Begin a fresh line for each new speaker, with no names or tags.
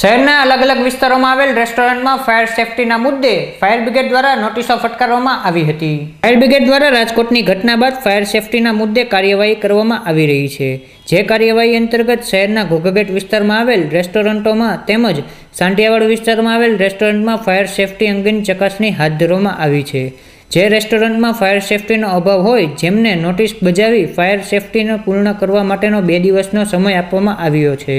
શહેરના અલગ અલગ વિસ્તારોમાં આવેલ રેસ્ટોરન્ટમાં ફાયર સેફટીના મુદ્દે ફાયર બ્રિગેડ દ્વારા નોટિસો ફટકારવામાં આવી હતી. ફાયર બ્રિગેડ દ્વારા રાજકોટની ઘટના બાદ ફાયર સેફટીના મુદ્દે કાર્યવાહી કરવામાં આવી રહી છે. જે કાર્યવાહી અંતર્ગત શહેરના ઘોઘગેટ વિસ્તારમાં આવેલ રેસ્ટોરન્ટોમાં તેમજ સાંઠિયાવાડ વિસ્તારમાં આવેલ રેસ્ટોરન્ટમાં ફાયર સેફટી અંગેની ચકાસણી હાથ ધરવામાં આવી છે. જે રેસ્ટોરન્ટમાં ફાયર સેફટીનો અભાવ હોય જેમને નોટિસ બજાવી ફાયર સેફટીને પૂર્ણ કરવા માટેનો બે દિવસનો સમય આપવામાં આવ્યો છે.